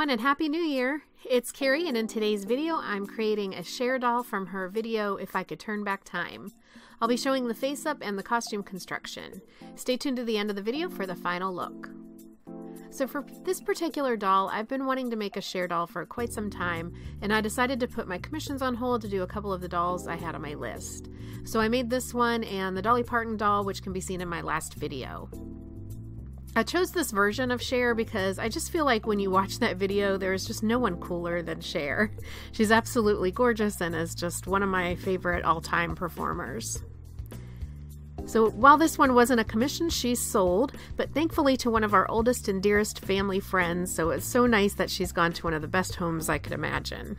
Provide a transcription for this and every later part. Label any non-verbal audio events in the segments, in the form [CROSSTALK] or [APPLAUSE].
everyone and Happy New Year! It's Carrie and in today's video I'm creating a Cher doll from her video If I Could Turn Back Time. I'll be showing the face up and the costume construction. Stay tuned to the end of the video for the final look. So for this particular doll, I've been wanting to make a Cher doll for quite some time, and I decided to put my commissions on hold to do a couple of the dolls I had on my list. So I made this one and the Dolly Parton doll, which can be seen in my last video. I chose this version of Cher because I just feel like when you watch that video, there's just no one cooler than Cher. [LAUGHS] She's absolutely gorgeous and is just one of my favorite all time performers. So while this one wasn't a commission, she's sold, but thankfully to one of our oldest and dearest family friends, so it's so nice that she's gone to one of the best homes I could imagine.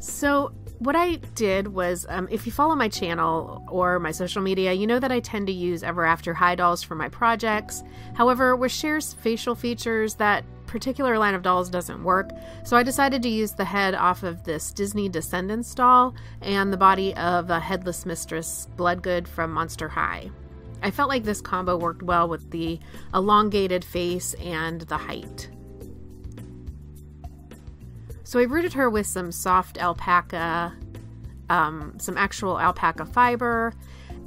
So what I did was, um, if you follow my channel or my social media, you know that I tend to use Ever After High dolls for my projects. However, with Cher's facial features, that particular line of dolls doesn't work, so I decided to use the head off of this Disney Descendants doll and the body of a headless mistress, Bloodgood from Monster High. I felt like this combo worked well with the elongated face and the height. So I rooted her with some soft alpaca, um, some actual alpaca fiber,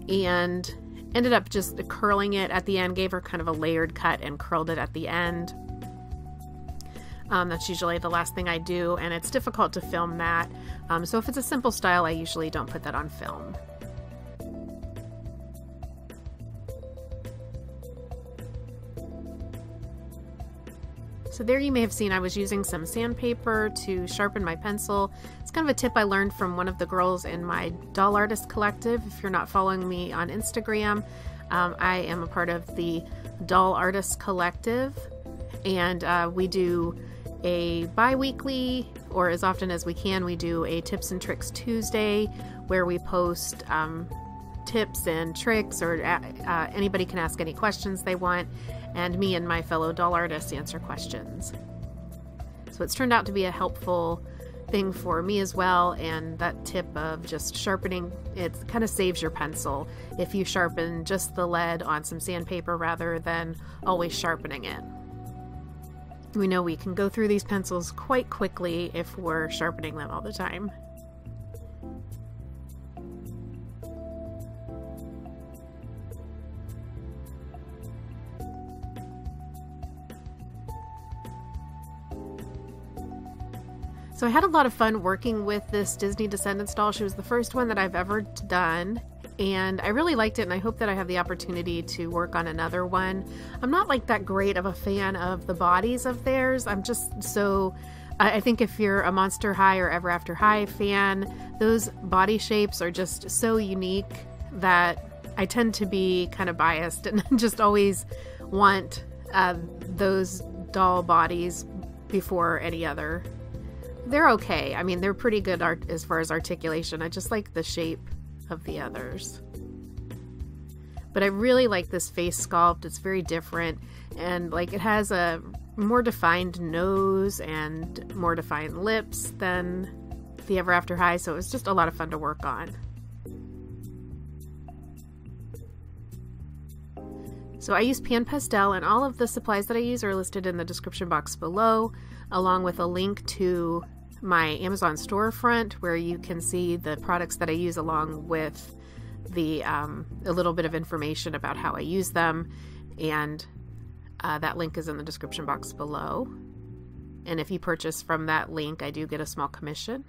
and ended up just curling it at the end, gave her kind of a layered cut and curled it at the end. Um, that's usually the last thing I do, and it's difficult to film that. Um, so if it's a simple style, I usually don't put that on film. So there you may have seen I was using some sandpaper to sharpen my pencil. It's kind of a tip I learned from one of the girls in my doll artist collective. If you're not following me on Instagram, um, I am a part of the doll artist collective and uh, we do a bi-weekly or as often as we can we do a tips and tricks tuesday where we post um, tips and tricks or uh, uh anybody can ask any questions they want and me and my fellow doll artists answer questions. So it's turned out to be a helpful thing for me as well and that tip of just sharpening it kind of saves your pencil if you sharpen just the lead on some sandpaper rather than always sharpening it. We know we can go through these pencils quite quickly if we're sharpening them all the time. So I had a lot of fun working with this Disney Descendants doll. She was the first one that I've ever done and I really liked it and I hope that I have the opportunity to work on another one. I'm not like that great of a fan of the bodies of theirs. I'm just so I think if you're a Monster High or Ever After High fan, those body shapes are just so unique that I tend to be kind of biased [LAUGHS] and just always want uh, those doll bodies before any other they're okay. I mean, they're pretty good art as far as articulation. I just like the shape of the others. But I really like this face sculpt. It's very different and like it has a more defined nose and more defined lips than the Ever After High, so it was just a lot of fun to work on. So I use Pan Pastel, and all of the supplies that I use are listed in the description box below, along with a link to my Amazon storefront where you can see the products that I use along with the um, a little bit of information about how I use them, and uh, that link is in the description box below. And if you purchase from that link, I do get a small commission.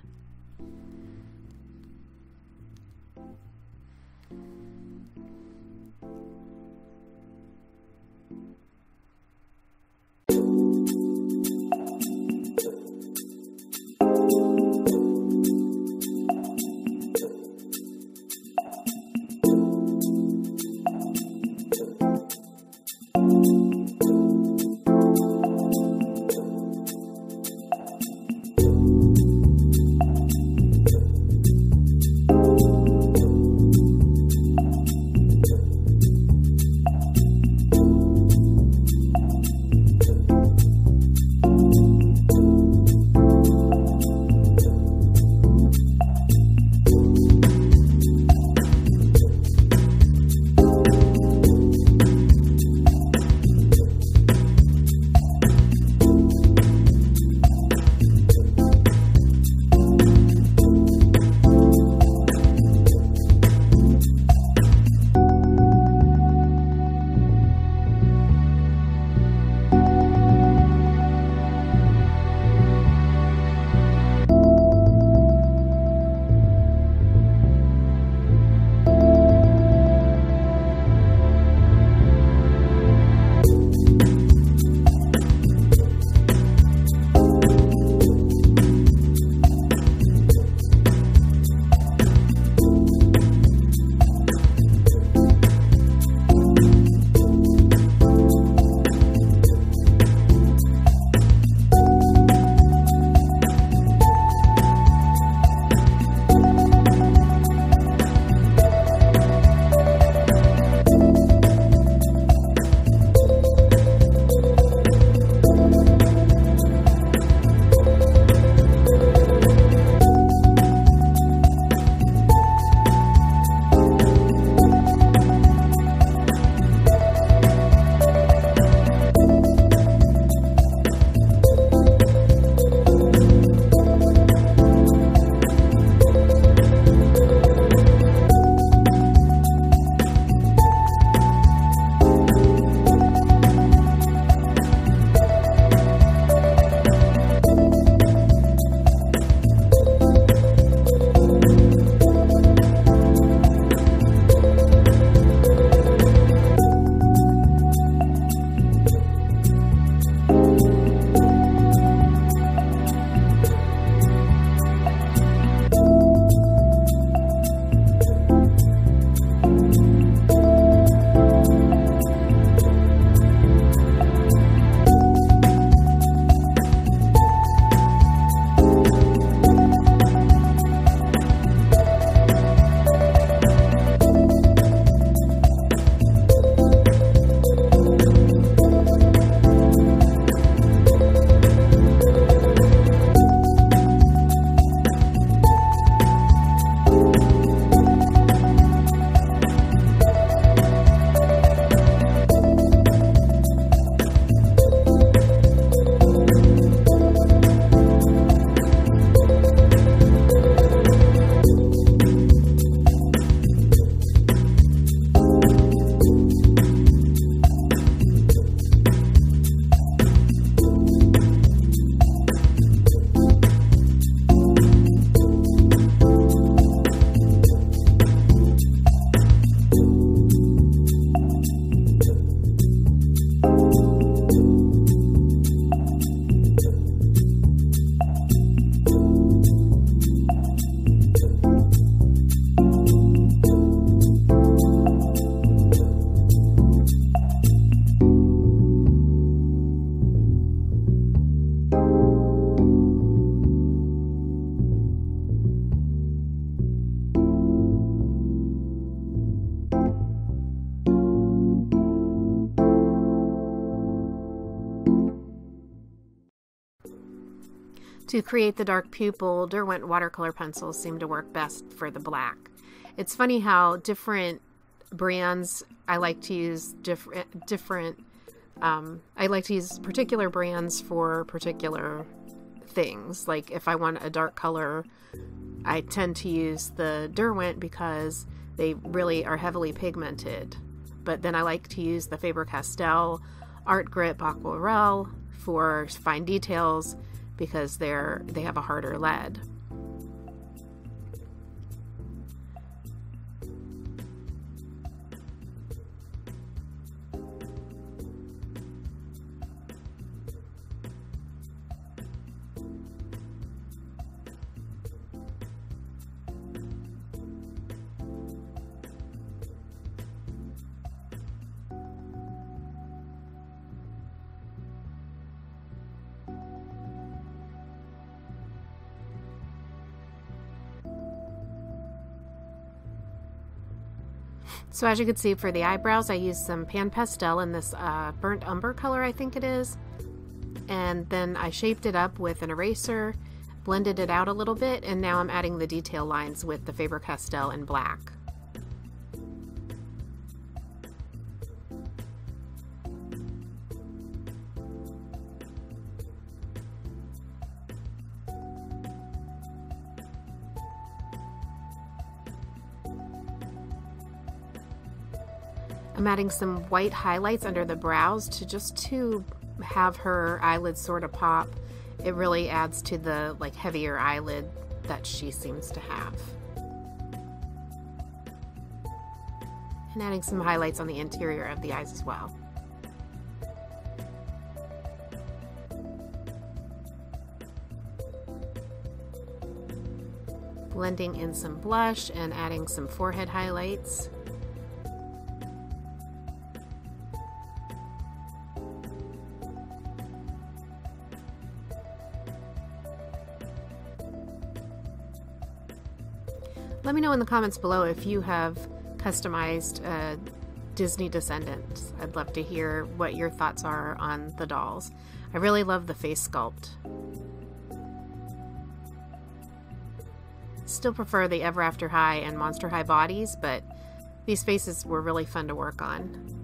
To create the dark pupil, Derwent watercolor pencils seem to work best for the black. It's funny how different brands I like to use different different um, I like to use particular brands for particular things. Like if I want a dark color, I tend to use the Derwent because they really are heavily pigmented. But then I like to use the Faber-Castell Art Grip Aquarelle for fine details because they're they have a harder lead. So as you can see for the eyebrows, I used some Pan Pastel in this uh, burnt umber color, I think it is. And then I shaped it up with an eraser, blended it out a little bit, and now I'm adding the detail lines with the Faber-Castell in black. I'm adding some white highlights under the brows to just to have her eyelids sort of pop. It really adds to the like heavier eyelid that she seems to have. And adding some highlights on the interior of the eyes as well. Blending in some blush and adding some forehead highlights. Let me know in the comments below if you have customized uh, Disney Descendants. I'd love to hear what your thoughts are on the dolls. I really love the face sculpt. Still prefer the Ever After High and Monster High bodies, but these faces were really fun to work on.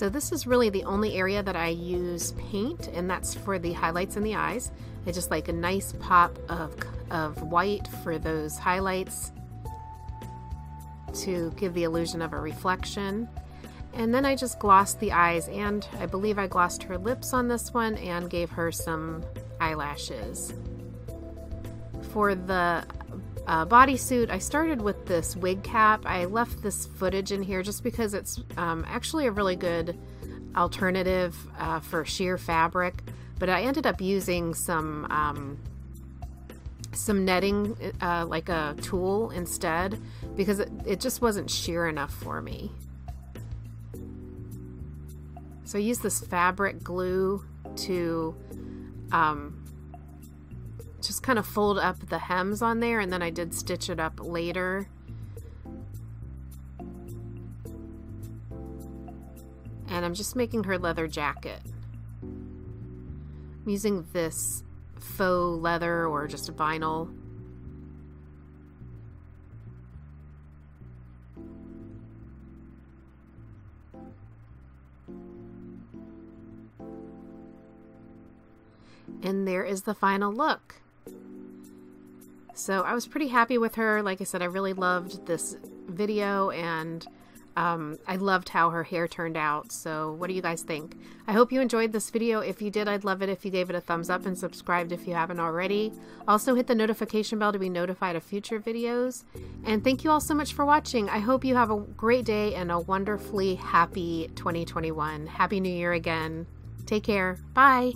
So this is really the only area that I use paint and that's for the highlights in the eyes. I just like a nice pop of, of white for those highlights to give the illusion of a reflection. And then I just glossed the eyes and I believe I glossed her lips on this one and gave her some eyelashes. For the uh, bodysuit, I started with this wig cap. I left this footage in here just because it's um, actually a really good alternative uh, for sheer fabric, but I ended up using some um, some netting uh, like a tulle instead because it, it just wasn't sheer enough for me. So I used this fabric glue to um, just kind of fold up the hems on there and then I did stitch it up later. And I'm just making her leather jacket. I'm using this faux leather or just a vinyl. And there is the final look. So I was pretty happy with her. Like I said, I really loved this video and um, I loved how her hair turned out. So what do you guys think? I hope you enjoyed this video. If you did, I'd love it if you gave it a thumbs up and subscribed if you haven't already. Also hit the notification bell to be notified of future videos. And thank you all so much for watching. I hope you have a great day and a wonderfully happy 2021. Happy New Year again. Take care. Bye.